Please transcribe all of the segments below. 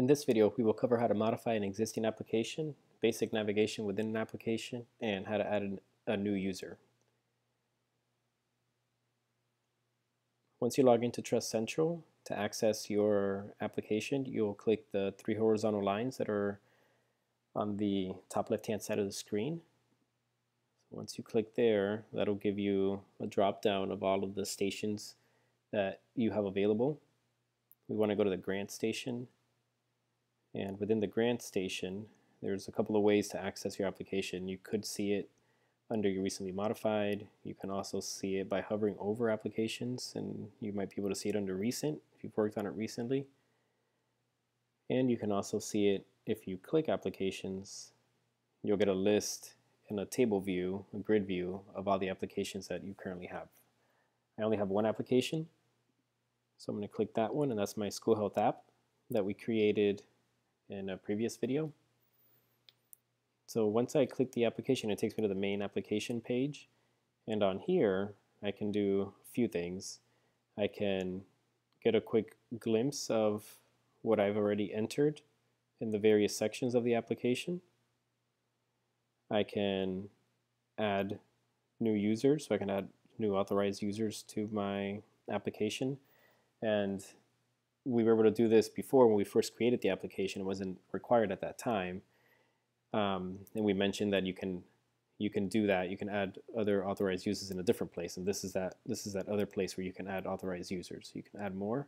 In this video, we will cover how to modify an existing application, basic navigation within an application, and how to add an, a new user. Once you log into Trust Central, to access your application, you'll click the three horizontal lines that are on the top left-hand side of the screen. Once you click there, that'll give you a drop-down of all of the stations that you have available. We want to go to the grant station and within the grant station, there's a couple of ways to access your application. You could see it under your recently modified. You can also see it by hovering over applications, and you might be able to see it under recent if you've worked on it recently. And you can also see it if you click applications, you'll get a list in a table view, a grid view of all the applications that you currently have. I only have one application, so I'm going to click that one, and that's my school health app that we created in a previous video. So once I click the application, it takes me to the main application page. And on here, I can do a few things. I can get a quick glimpse of what I've already entered in the various sections of the application. I can add new users, so I can add new authorized users to my application. And we were able to do this before when we first created the application. It wasn't required at that time. Um, and we mentioned that you can you can do that. You can add other authorized users in a different place, and this is that this is that other place where you can add authorized users. You can add more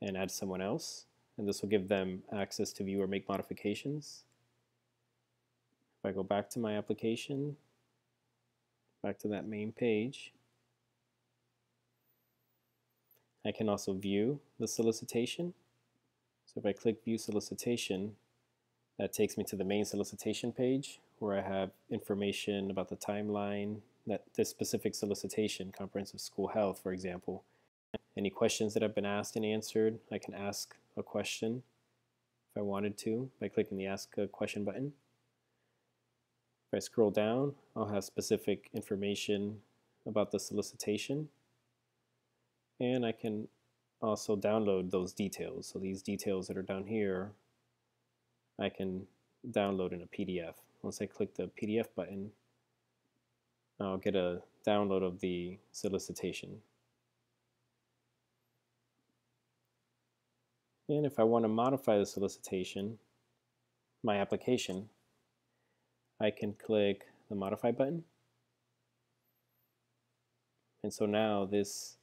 and add someone else, and this will give them access to view or make modifications. If I go back to my application, back to that main page, I can also view the solicitation. So if I click View Solicitation, that takes me to the main solicitation page where I have information about the timeline, that this specific solicitation, comprehensive school health, for example. Any questions that have been asked and answered, I can ask a question if I wanted to by clicking the Ask a Question button. If I scroll down, I'll have specific information about the solicitation and I can also download those details. So these details that are down here, I can download in a PDF. Once I click the PDF button, I'll get a download of the solicitation. And if I want to modify the solicitation, my application, I can click the modify button. And so now this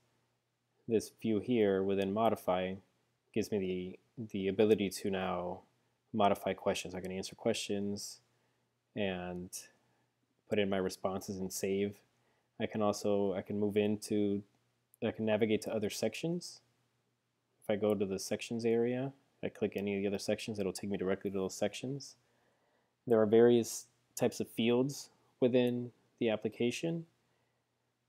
this view here within modify gives me the, the ability to now modify questions. I can answer questions and put in my responses and save. I can also, I can move into, I can navigate to other sections. If I go to the sections area, I click any of the other sections, it'll take me directly to those sections. There are various types of fields within the application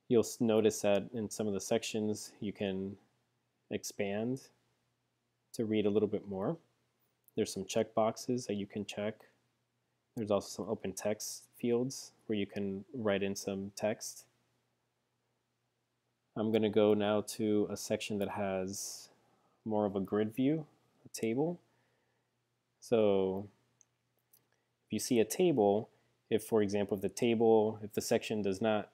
you'll notice that in some of the sections you can expand to read a little bit more. There's some check boxes that you can check. There's also some open text fields where you can write in some text. I'm going to go now to a section that has more of a grid view, a table. So if you see a table, if for example if the table, if the section does not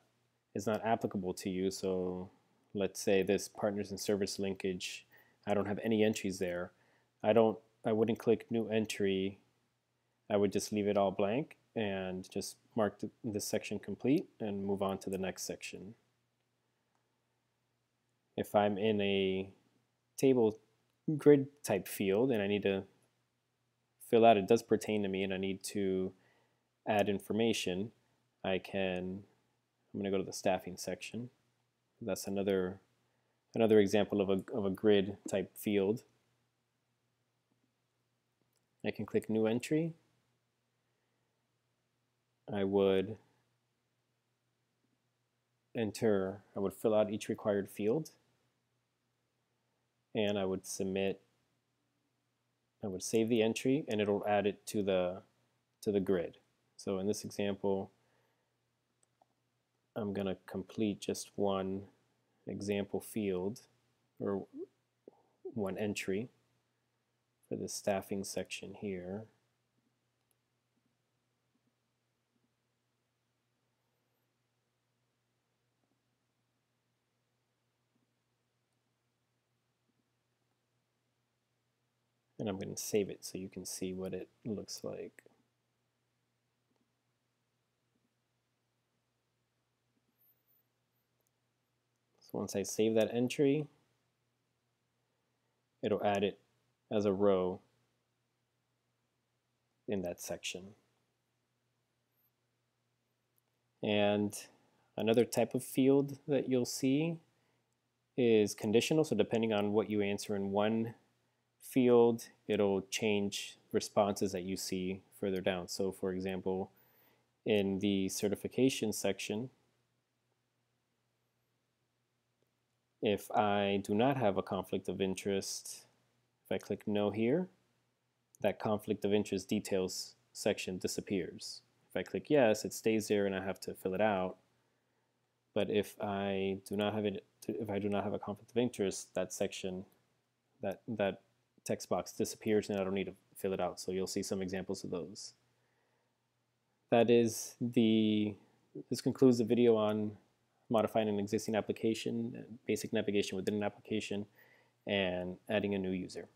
is not applicable to you. So let's say this partners and service linkage, I don't have any entries there. I don't, I wouldn't click new entry. I would just leave it all blank and just mark this section complete and move on to the next section. If I'm in a table grid type field and I need to fill out, it does pertain to me and I need to add information, I can I'm going to go to the staffing section. That's another another example of a, of a grid type field. I can click new entry. I would enter, I would fill out each required field and I would submit, I would save the entry and it'll add it to the to the grid. So in this example, I'm going to complete just one example field or one entry. For the staffing section here. and I'm going to save it so you can see what it looks like. So once I save that entry, it'll add it as a row in that section. And another type of field that you'll see is conditional. So depending on what you answer in one field, it'll change responses that you see further down. So for example, in the certification section, if I do not have a conflict of interest, if I click no here, that conflict of interest details section disappears. If I click yes, it stays there and I have to fill it out. But if I do not have it, if I do not have a conflict of interest, that section, that that text box disappears and I don't need to fill it out. So you'll see some examples of those. That is the, this concludes the video on modifying an existing application, basic navigation within an application, and adding a new user.